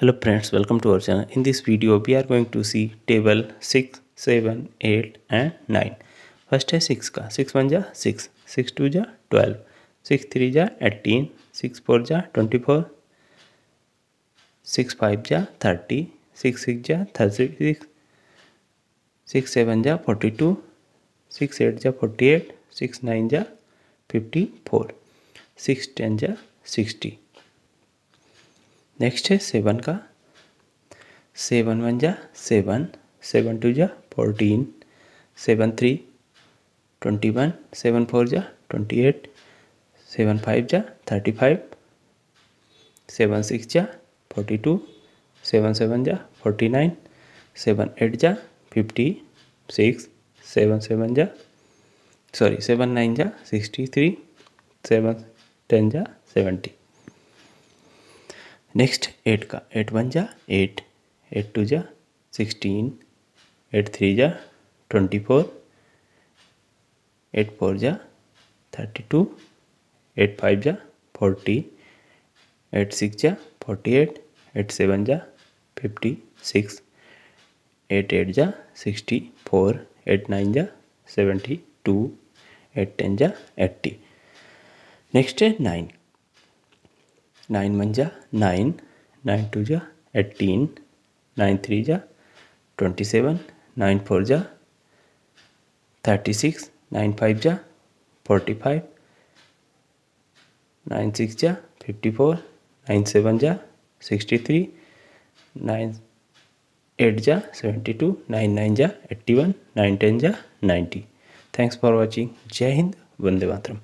hello friends welcome to our channel in this video we are going to see table 6 7 8 and 9 first है 6 का 6 one जा 6 6 to जा 12 6 three जा 18 6 four जा 24 6 five जा 30 6 six जा 36 6 सेवन जा 42 6 एट जा 48 6 नाइन जा 54 6 टेन जा 60 नेक्स्ट है सेवन का। सेवन वन जा सेवन सेवन टू जा fourteen seven three twenty one seven four जा ट्वेंटी एट सेवन फाइव जा थर्टी फाइव सेवन सिक्स जा फोर्टी टू सेवन सेवन जा फोर्टी नाइन सेवन एट जा फिफ्टी सिक्स सेवन सेवन जा sorry seven nine जा sixty three seven ten जा seventy next eight का eight one जा eight eight two जा sixteen eight three जा ट्वेंटी फोर एट फोर जा थर्टी टू एट फाइव जा फोर्टी एट सिक्स जा फोर्टी एट एट सेवन जा फिफ्टी सिक्स एट एट जा सिक्सटी फोर एट नाइन जा seventy two eight ten जा eighty next है nine nine one जा, nine nine two जा, eighteen, nine three जा, ट्वेंटी सेवन, नाइन फोर जा, thirty six, nine five जा, forty five, nine six जा, fifty four, nine seven जा, sixty three, nine eight जा, seventy two, nine nine जा, eighty one, nine ten जा ninety thanks for watching जय हिंद वंदे मातरम